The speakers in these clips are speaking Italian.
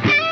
Hey!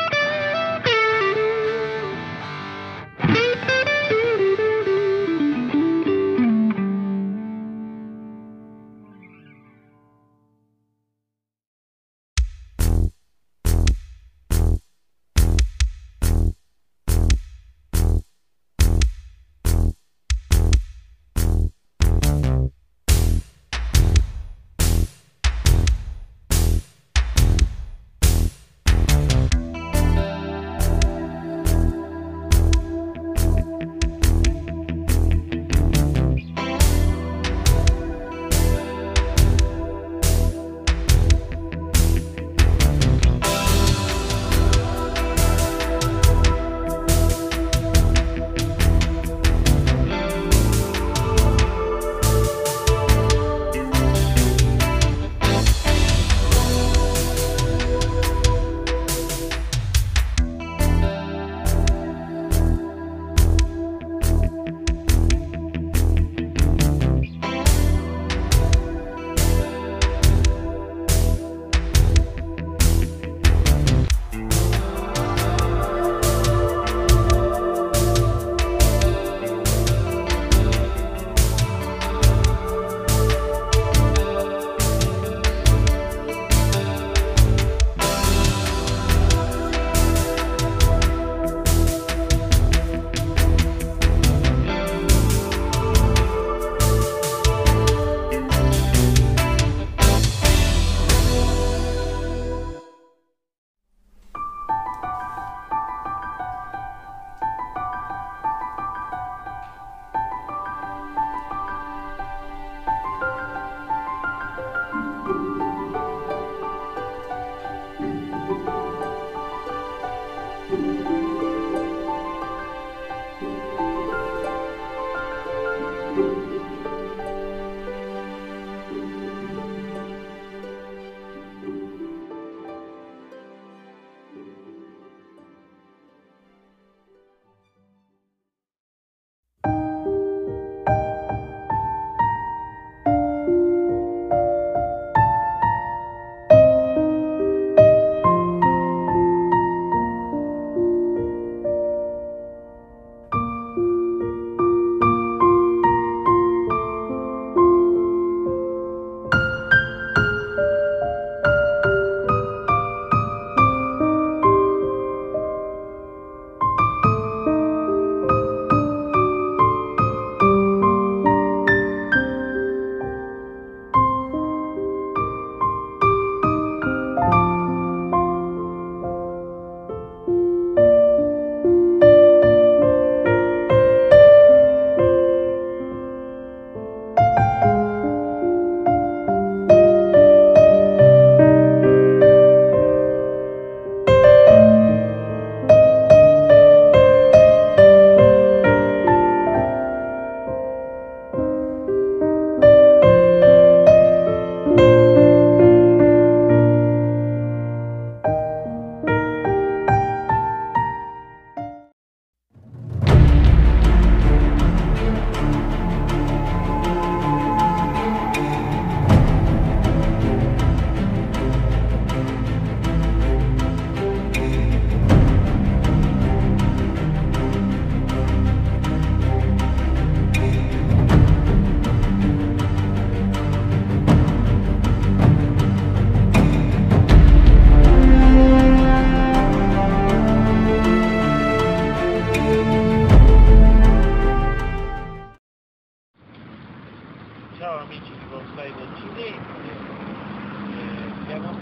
Ciao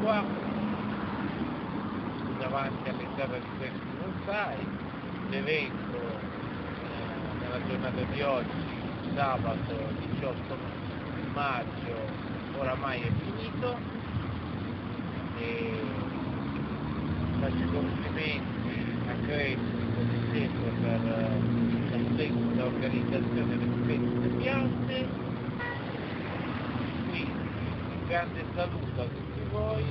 qua. Davanti alle terre di questi bonsai, l'evento eh, nella giornata di oggi, sabato 18 maggio, oramai è finito. E faccio complimenti a Crespi come sempre per eh, la organizzazione delle feste piante grande saluto a tutti voi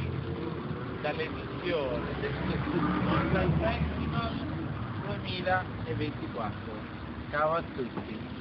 dall'edizione del Festival Festival 2024. Ciao a tutti!